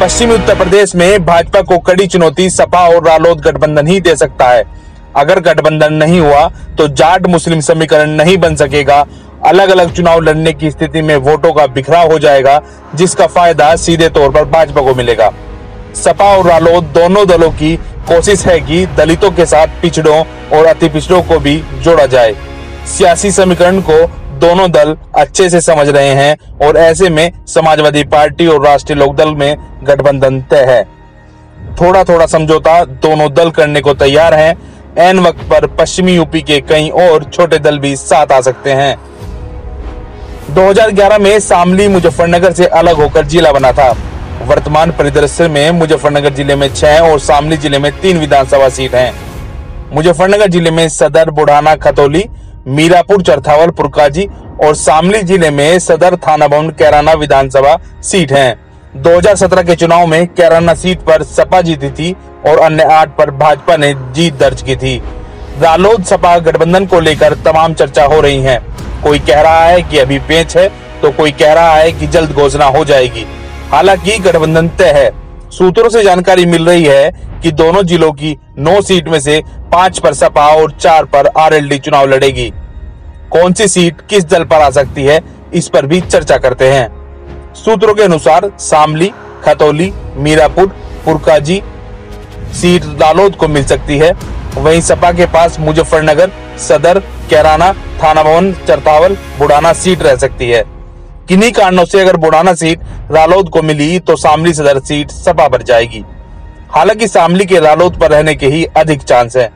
पश्चिमी उत्तर प्रदेश में भाजपा को कड़ी चुनौती, सपा और रालोद गठबंधन ही दे सकता है। अगर गठबंधन नहीं हुआ तो जाट मुस्लिम समीकरण नहीं बन सकेगा। अलग अलग चुनाव लड़ने की स्थिति में वोटों का बिखराव हो जाएगा, जिसका फ़ायदा सीधे तौर पर भाजपा को मिलेगा। सपा और रालोद दोनों दलों की कोशिश है कि दलितों के साथ पिछड़ों और अति पिछड़ों को भी जोड़ा जाए। सियासी समीकरण को दोनों दल अच्छे से समझ रहे हैं और ऐसे में समाजवादी पार्टी और राष्ट्रीय लोकदल में गठबंधन तय है। थोड़ा थोड़ा समझौता दोनों दल करने को तैयार हैं। एन वक्त पर पश्चिमी यूपी के कई और छोटे दल भी साथ आ सकते हैं। 2011 में शामली मुजफ्फरनगर से अलग होकर जिला बना था। वर्तमान परिदृश्य में मुजफ्फरनगर ज़िले में छह और शामली ज़िले में तीन विधानसभा सीट हैं। मुजफ्फरनगर ज़िले में सदर, बुढ़ाना, खतौली मीरापुर, चरथावल, पुरकाजी और शामली ज़िले में सदर थाना भवन, कैराना विधानसभा सीट है। 2017 के चुनाव में कैराना सीट पर सपा जीती थी और अन्य आठ पर भाजपा ने जीत दर्ज की थी। रालोद सपा गठबंधन को लेकर तमाम चर्चा हो रही है। कोई कह रहा है कि अभी पेच है तो कोई कह रहा है कि जल्द घोषणा हो जाएगी। हालाँकि गठबंधन तय है। सूत्रों से जानकारी मिल रही है कि दोनों जिलों की नौ सीट में से पाँच पर सपा और चार पर आरएलडी चुनाव लड़ेगी। कौन सी सीट किस दल पर आ सकती है, इस पर भी चर्चा करते हैं। सूत्रों के अनुसार, शामली, खतौली, मीरापुर, पुरकाजी सीट दालोद को मिल सकती है। वहीं सपा के पास मुजफ्फरनगर, सदर, कैराना, थाना भवन, चरतावल, बुढ़ाना सीट रह सकती है। किन्हीं कारणों से अगर बुढ़ाना सीट रालोद को मिली तो शामली सदर सीट सपा पर जाएगी। हालाँकि शामली के रालोद पर रहने के ही अधिक चांस है।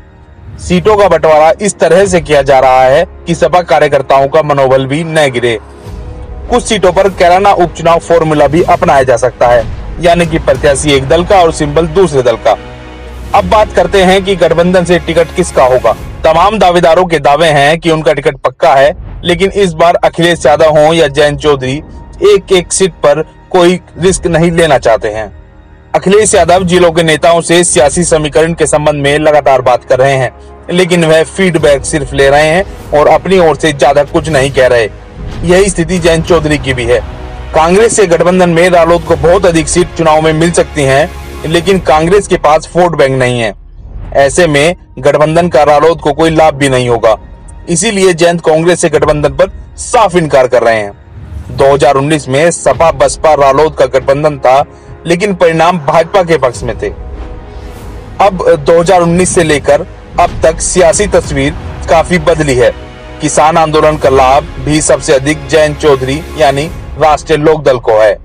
सीटों का बंटवारा इस तरह से किया जा रहा है कि सपा कार्यकर्ताओं का मनोबल भी न गिरे। कुछ सीटों पर कैराना उपचुनाव फॉर्मूला भी अपनाया जा सकता है, यानी कि प्रत्याशी एक दल का और सिंबल दूसरे दल का। अब बात करते हैं कि गठबंधन से टिकट किसका होगा। तमाम दावेदारों के दावे हैं कि उनका टिकट पक्का है, लेकिन इस बार अखिलेश यादव हो या जयंत चौधरी एक एक सीट पर कोई रिस्क नहीं लेना चाहते हैं। अखिलेश यादव जिलों के नेताओं से सियासी समीकरण के संबंध में लगातार बात कर रहे हैं, लेकिन वह फीडबैक सिर्फ़ ले रहे हैं और अपनी ओर से ज़्यादा कुछ नहीं कह रहे। यही स्थिति जयंत चौधरी की भी है। कांग्रेस से गठबंधन में रालोद को बहुत अधिक सीट चुनाव में मिल सकती हैं, लेकिन कांग्रेस के पास वोट बैंक नहीं है। ऐसे में गठबंधन का रालोद को कोई लाभ भी नहीं होगा। इसीलिए जयंत कांग्रेस से गठबंधन पर साफ़ इनकार कर रहे हैं। 2019 में सपा बसपा रालोद का गठबंधन था लेकिन परिणाम भाजपा के पक्ष में थे। अब 2019 से लेकर अब तक सियासी तस्वीर काफ़ी बदली है। किसान आंदोलन का लाभ भी सबसे अधिक जयंत चौधरी, यानी राष्ट्रीय लोकदल को है।